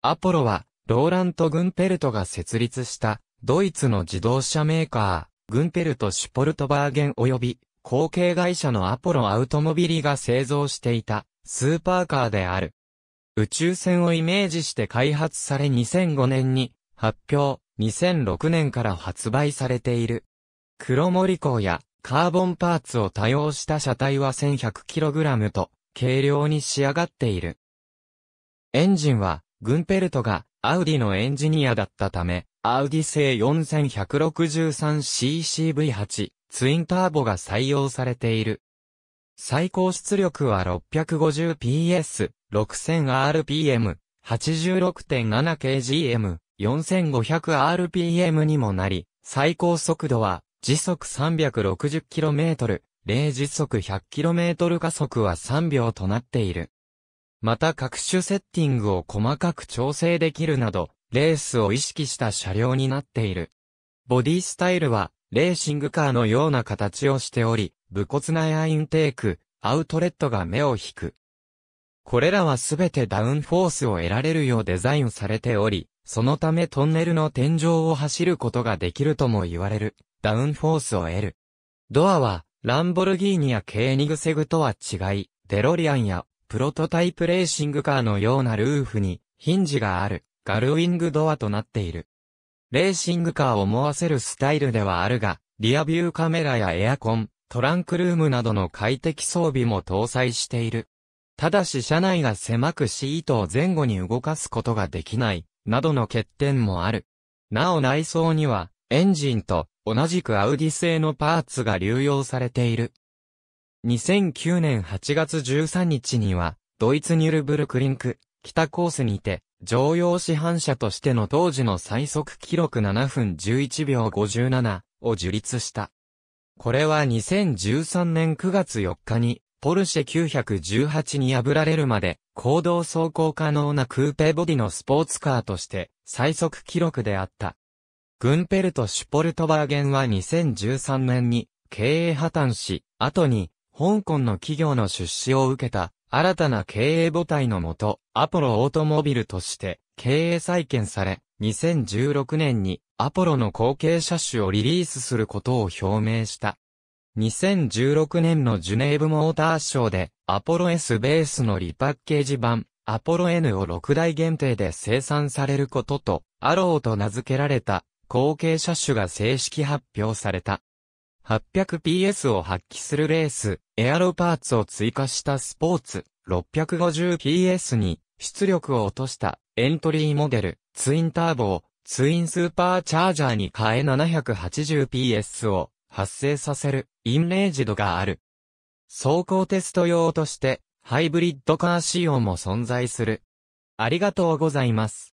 アポロは、ローラント・グンペルトが設立した、ドイツの自動車メーカー、グンペルト・シュポルトバーゲン及び、後継会社のアポロアウトモビリが製造していた、スーパーカーである。宇宙船をイメージして開発され2005年に発表、2006年から発売されている。黒森鋼やカーボンパーツを多用した車体は 1100kg と軽量に仕上がっている。エンジンはグンペルトがアウディのエンジニアだったため、アウディ製 4163ccV8 ツインターボが採用されている。最高出力は 650PS、6000rpm、86.7kgm、4500rpm にもなり、最高速度は時速 360km、0時速 100km 加速は3秒となっている。また各種セッティングを細かく調整できるなど、レースを意識した車両になっている。ボディスタイルは、レーシングカーのような形をしており、武骨なエアインテーク、アウトレットが目を引く。これらはすべてダウンフォースを得られるようデザインされており、そのためトンネルの天井を走ることができるとも言われる、ダウンフォースを得る。ドアは、ランボルギーニやケーニグセグとは違い、デロリアンやプロトタイプレーシングカーのようなルーフにヒンジがあるガルウィングドアとなっている。レーシングカーを思わせるスタイルではあるが、リアビューカメラやエアコン、トランクルームなどの快適装備も搭載している。ただし車内が狭くシートを前後に動かすことができない、などの欠点もある。なお内装には、エンジンと同じくアウディ製のパーツが流用されている。2009年8月13日には、ドイツニュルブルクリンク、北コースにて、乗用市販車としての当時の最速記録7分11秒57を樹立した。これは2013年9月4日に、ポルシェ918に破られるまで、行動走行可能なクーペボディのスポーツカーとして、最速記録であった。グンペルト・シュポルトバーゲンは2013年に経営破綻し、後に香港の企業の出資を受けた新たな経営母体のもと、アポロオートモビルとして経営再建され、2016年にアポロの後継車種をリリースすることを表明した。2016年のジュネーブモーターショーでアポロ S ベースのリパッケージ版アポロ N を6台限定で生産されることとアローと名付けられた後継車種が正式発表された。800PS を発揮するレース、エアロパーツを追加したスポーツ、650PS に出力を落としたエントリーモデル、ツインターボをツインスーパーチャージャーに変え 780PS を発生させるインレージドがある。走行テスト用としてハイブリッドカー仕様も存在する。ありがとうございます。